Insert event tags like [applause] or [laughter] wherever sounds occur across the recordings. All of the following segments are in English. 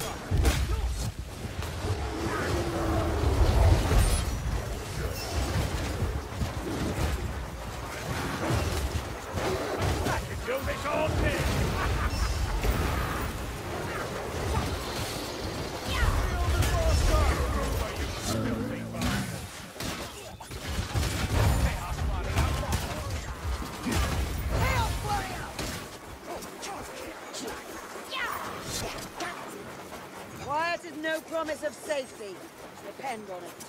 Work of safety. Depend on it.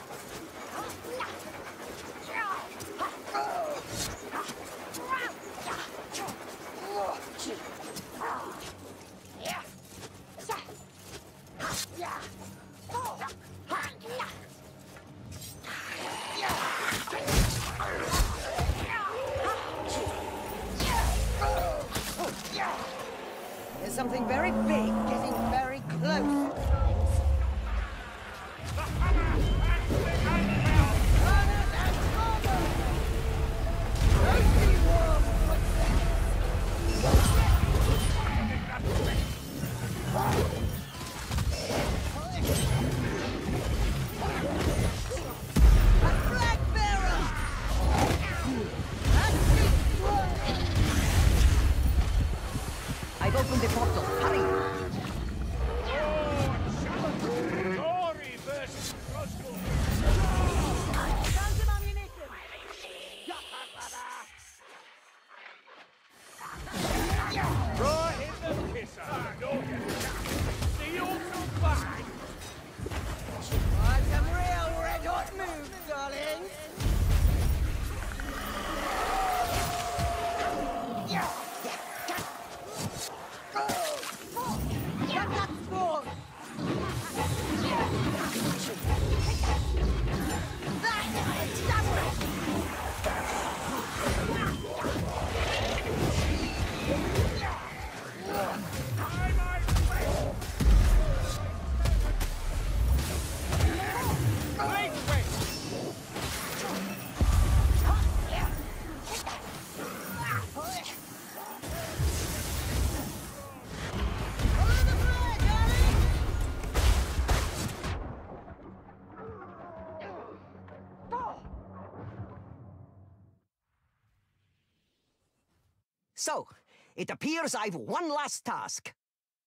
It appears I've one last task.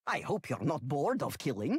I hope you're not bored of killing.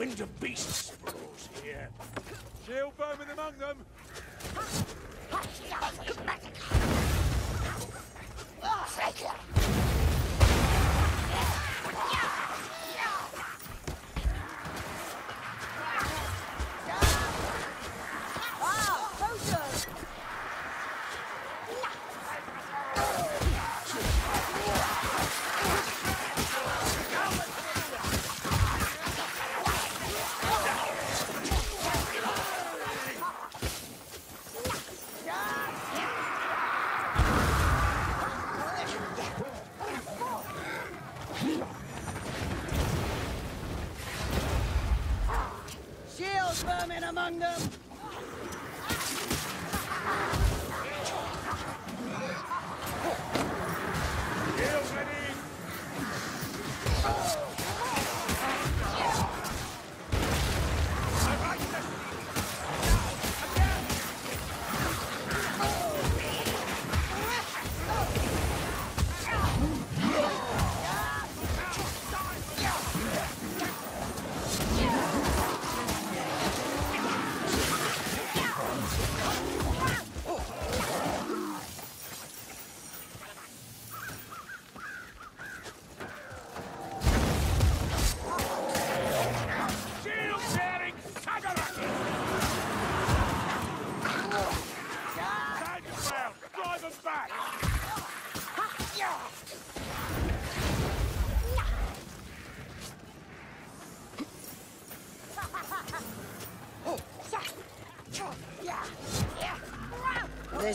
wind of beasts blows here. Shield vermin among them!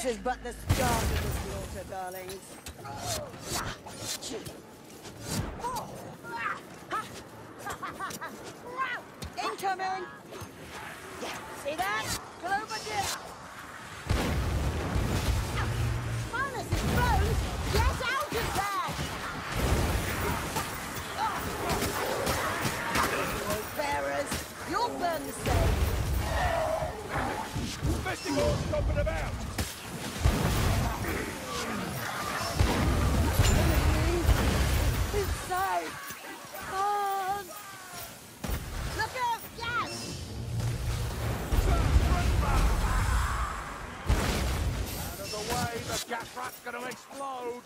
This is but the start of the slaughter, darlings. Incoming! See that? Bearers, you'll burn the same. Bestigors stomping about! Inside! On! Um, look out! Yes! Out of the way, the gas rat's gonna explode!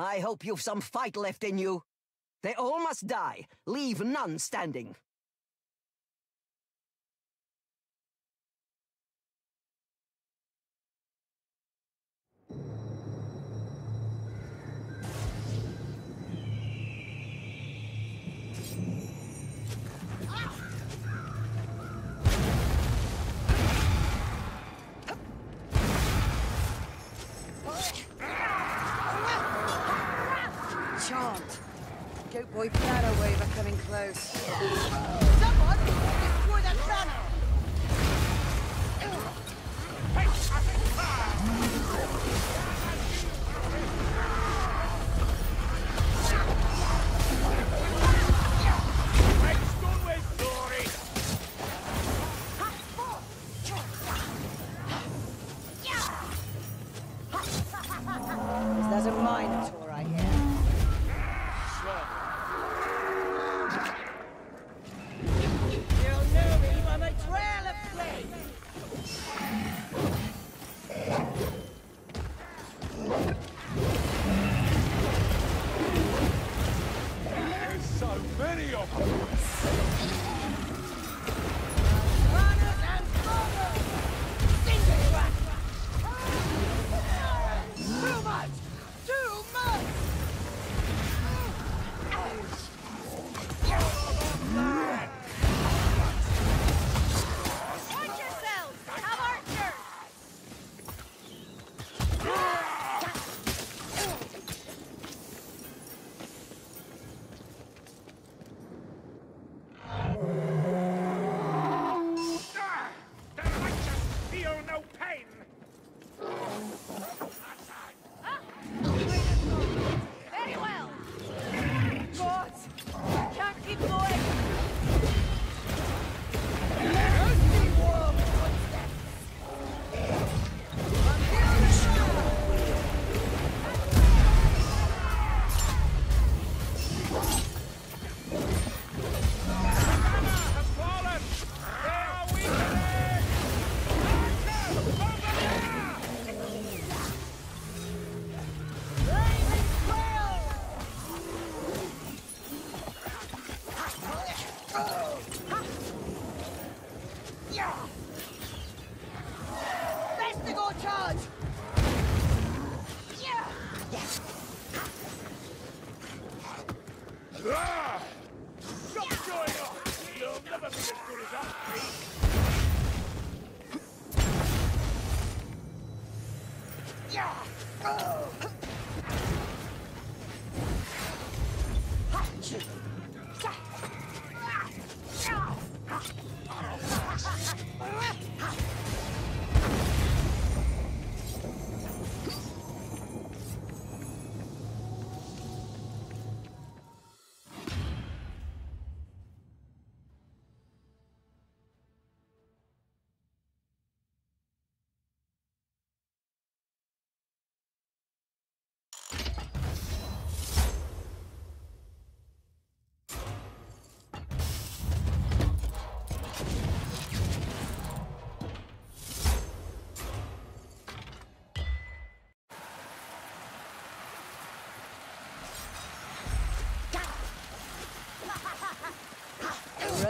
I hope you've some fight left in you. They all must die. Leave none standing. Goat boy piano waver coming close. Someone! Destroy that channel! Redstone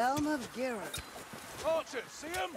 realm of Gira. Archers, see him?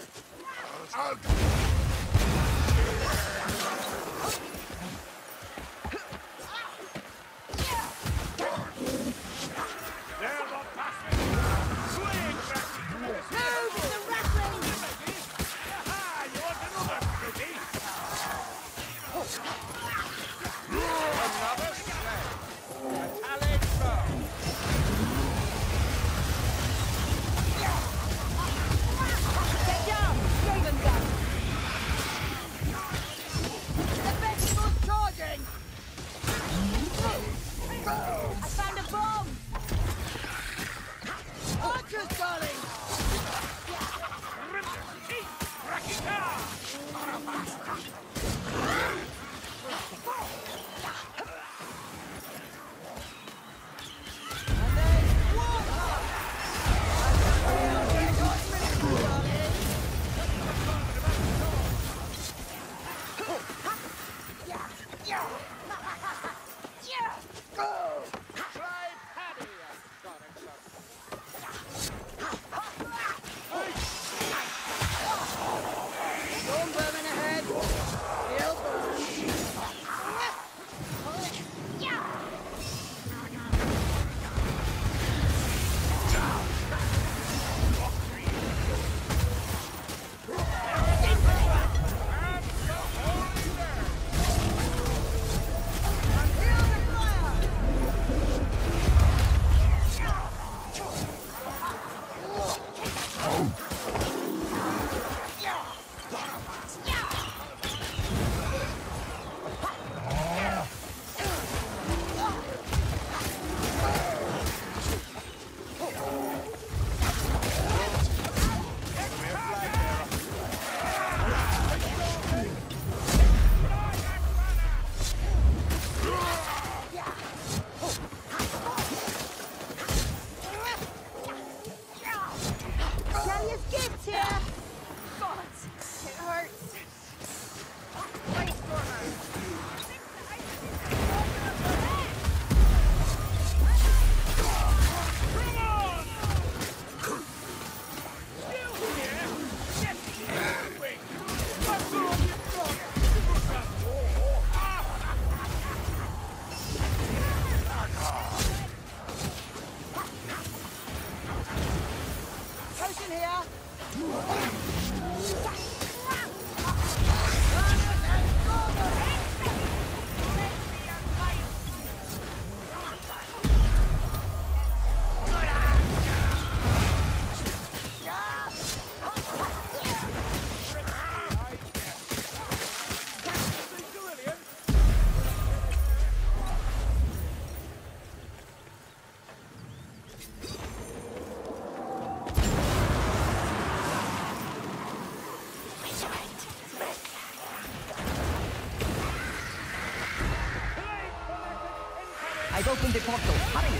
open the portal. Hurry!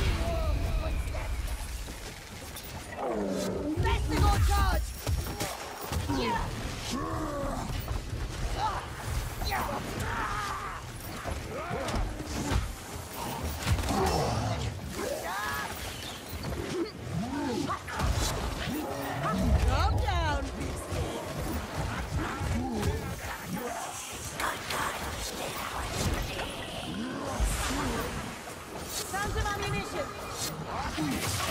Festival charge! Yeah! Ooh.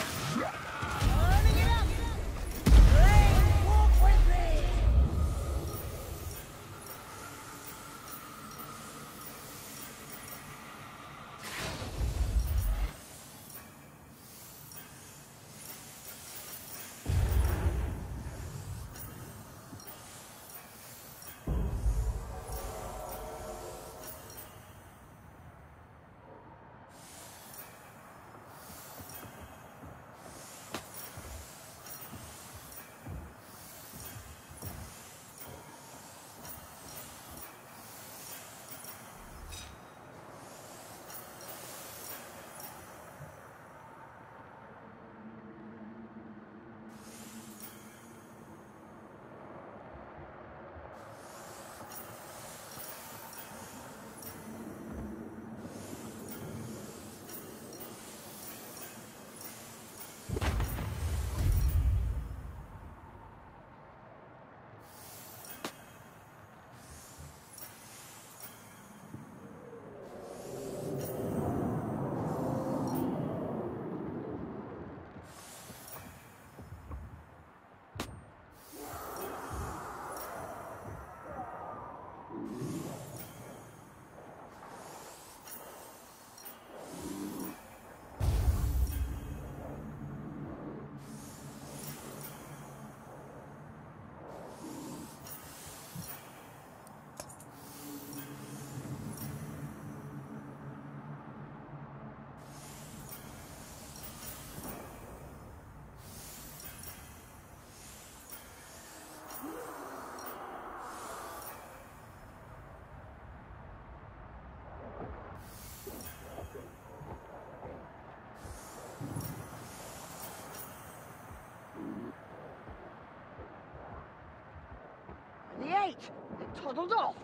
And the eight, it toddled off.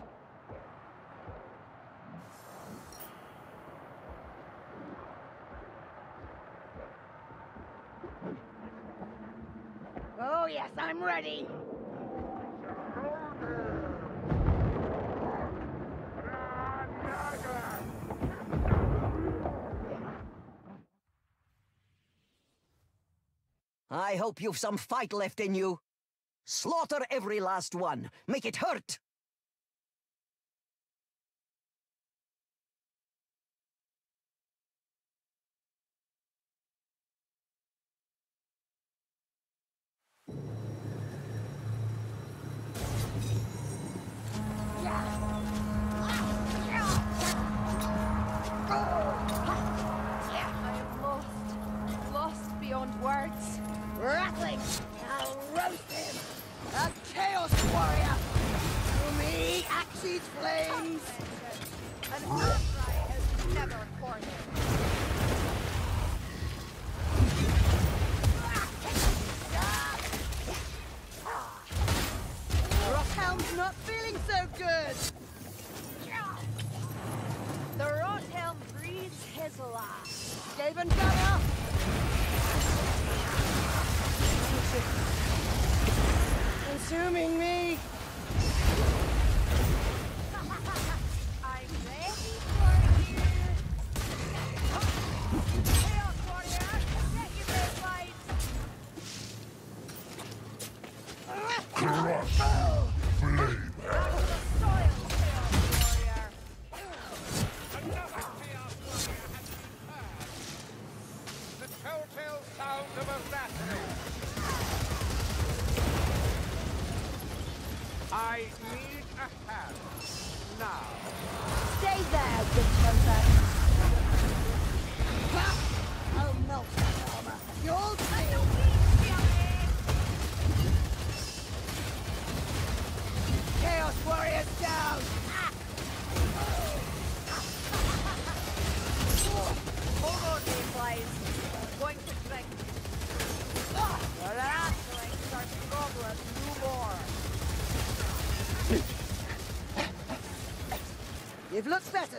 Oh yes, I'm ready. hope you've some fight left in you. Slaughter every last one. Make it hurt!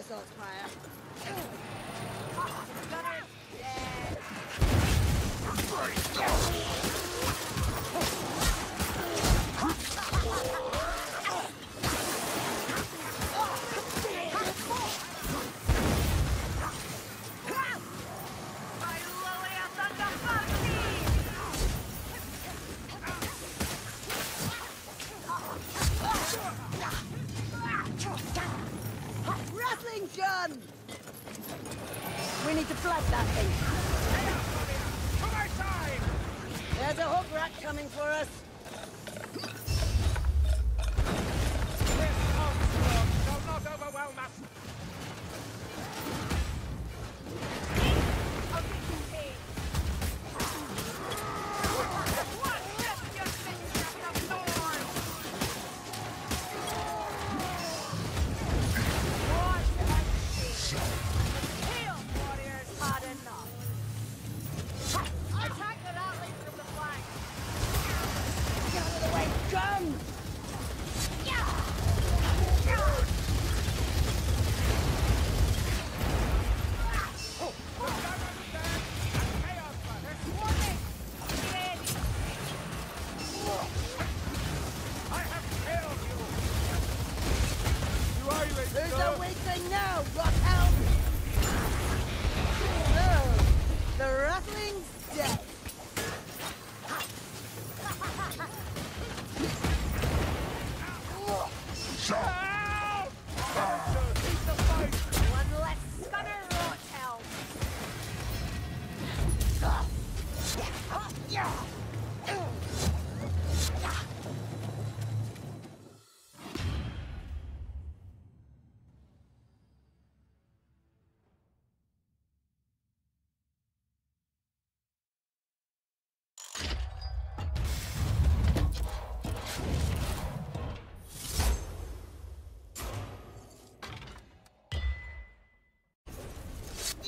us all the time.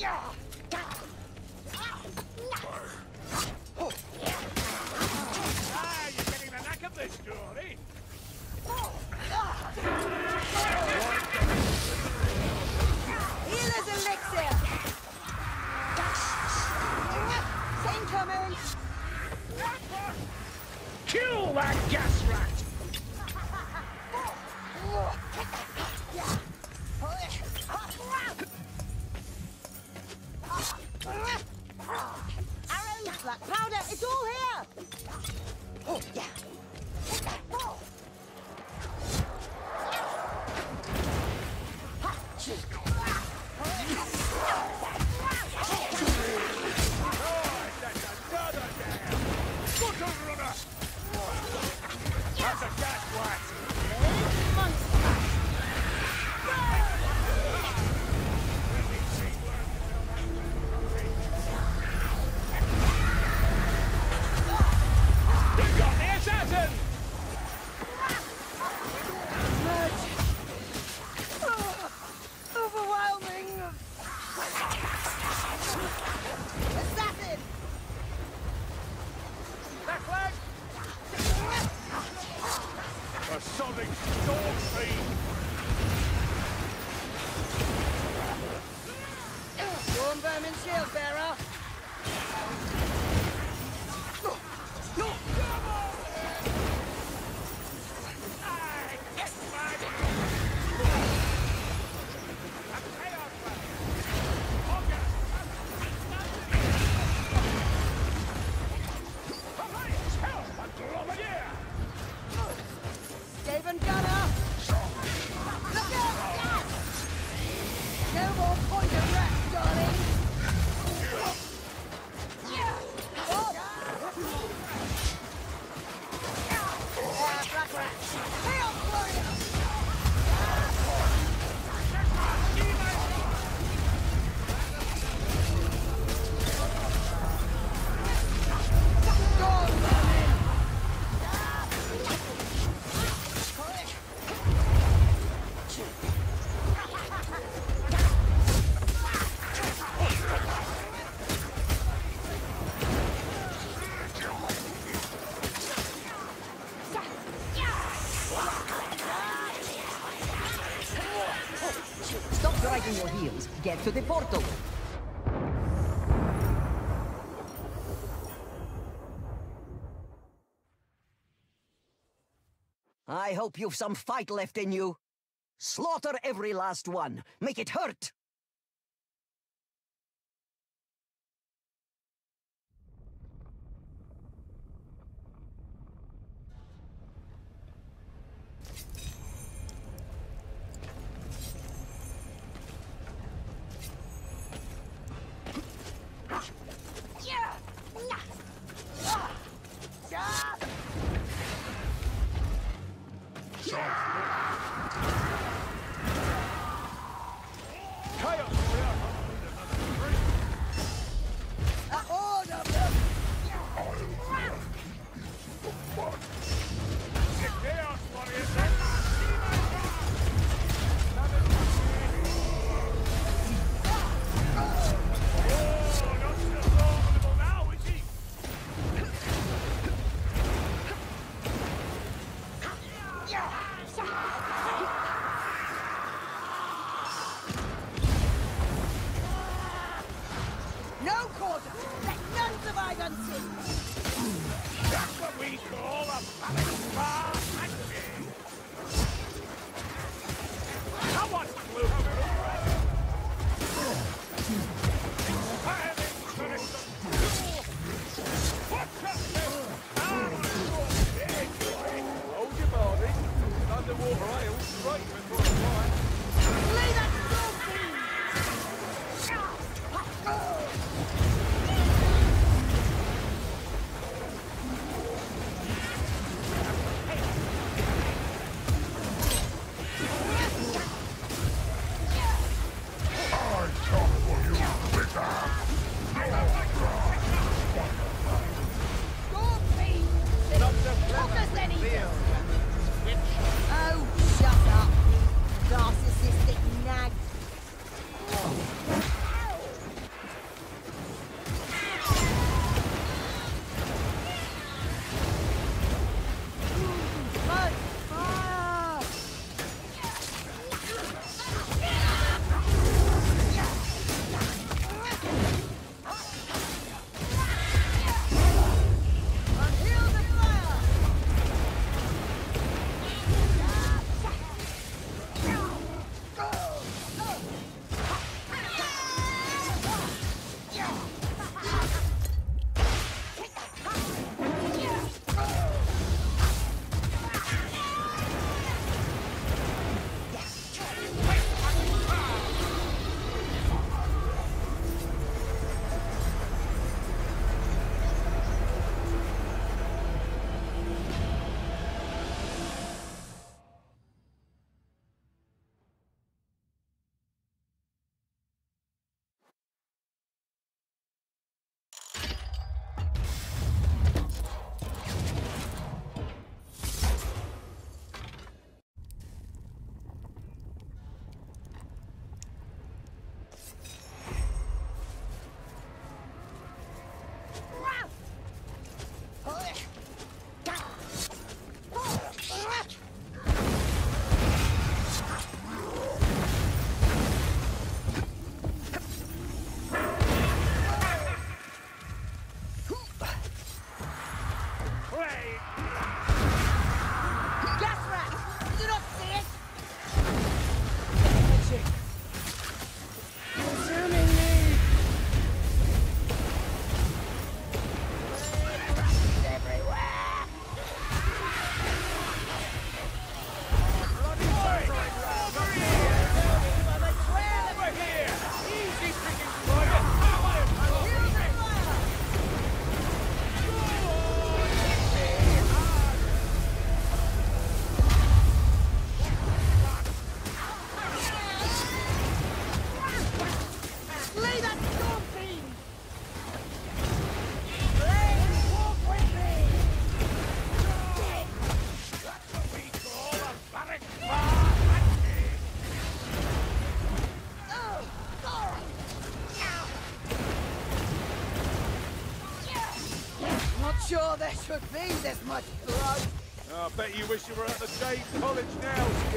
Ah, you're getting the knack of this, Dory. Oh, yeah. to the portal. I hope you've some fight left in you. Slaughter every last one. Make it hurt! this much blood. I bet you wish you were at the Dave College now.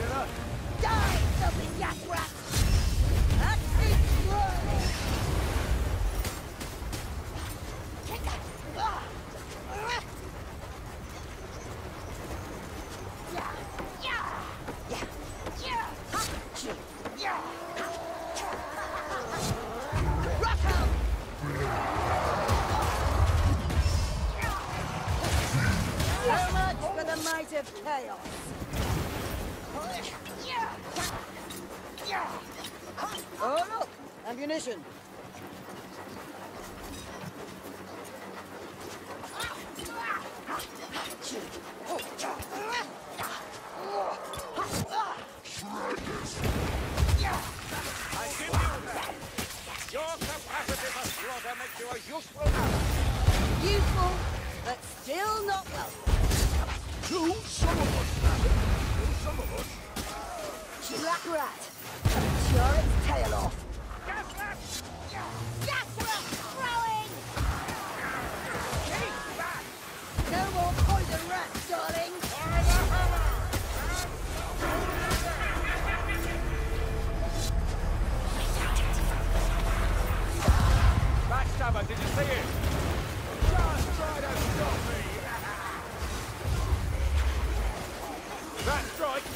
That rat! Tear its tail off! Gasworks growing! Keep back! No more poison rats, darling! Backstabber, did you see it? Just try to stop me! [laughs] that strike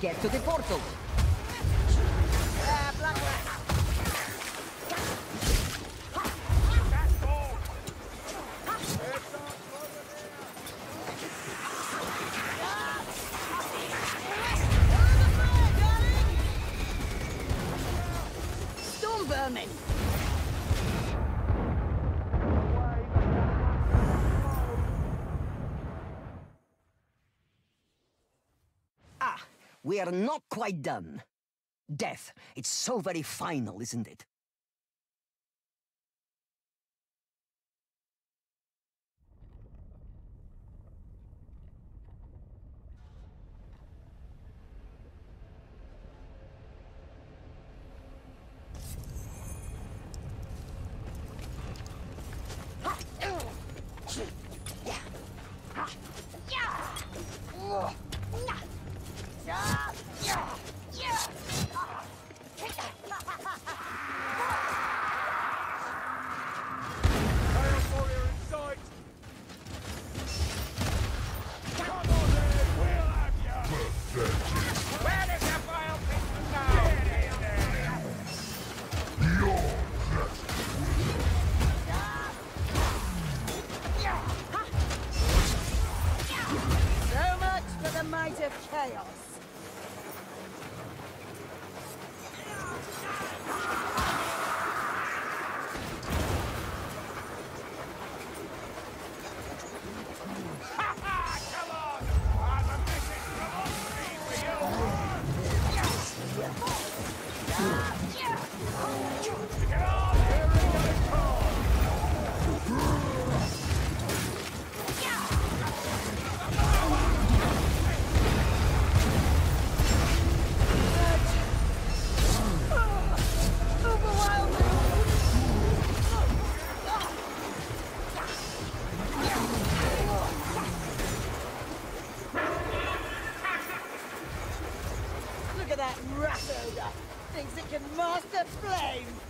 Get to the portal. we are not quite done. Death, it's so very final, isn't it? Vader thinks it can master flame!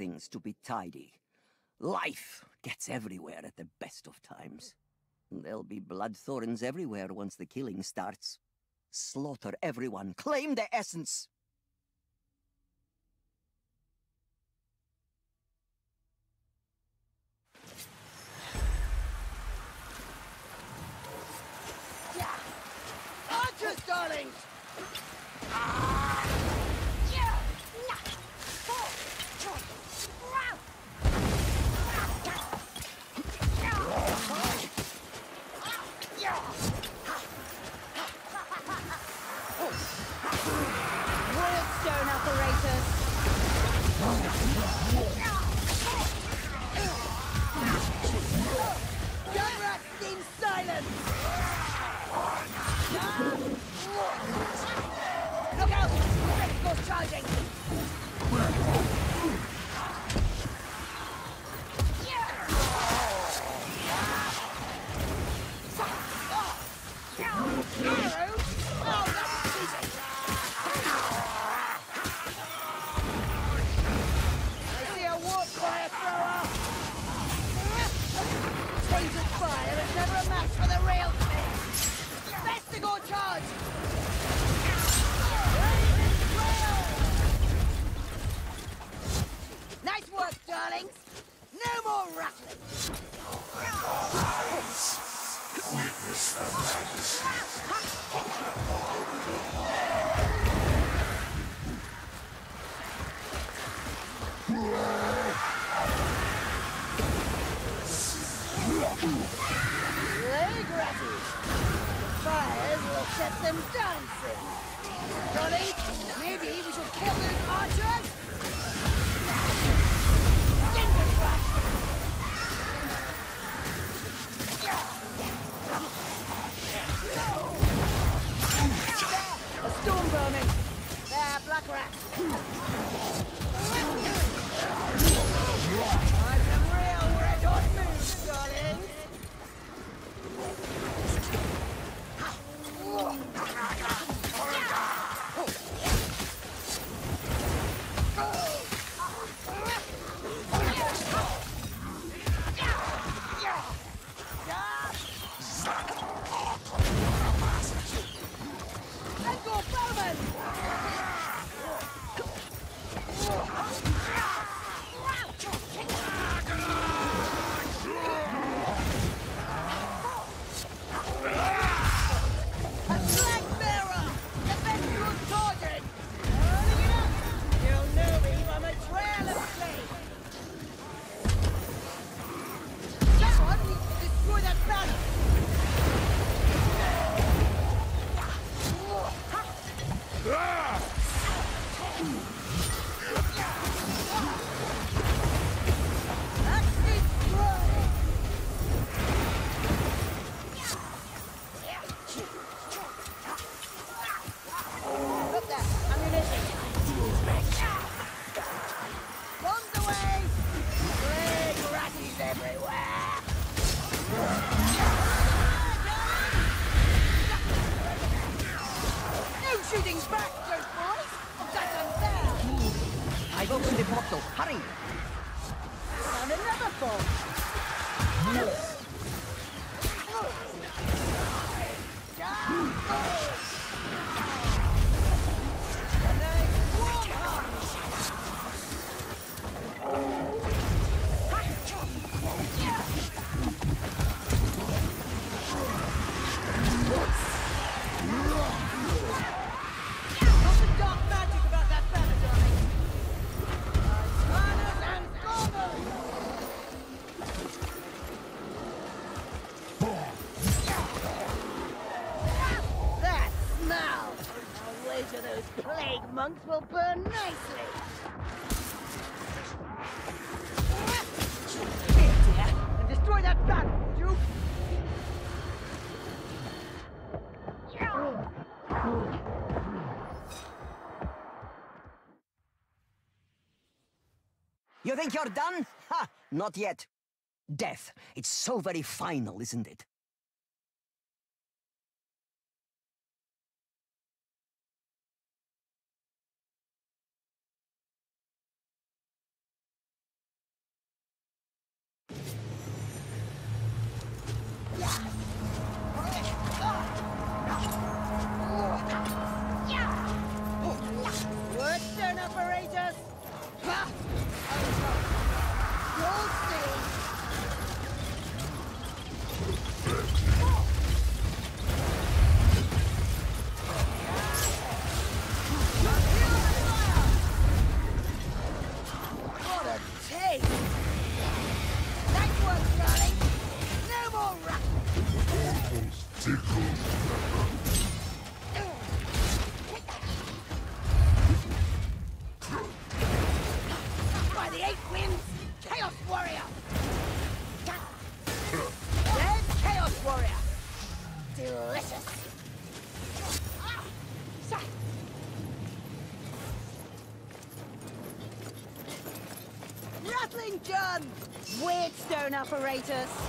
Things to be tidy. Life gets everywhere at the best of times. There'll be blood thorns everywhere once the killing starts. Slaughter everyone, claim the essence! Archers, darlings! Stone ah! No more rattling! Set them dancing! Darlings, maybe we should kill those archers? There, That think you're done? Ha! Not yet. Death. It's so very final, isn't it? Yeah. Stone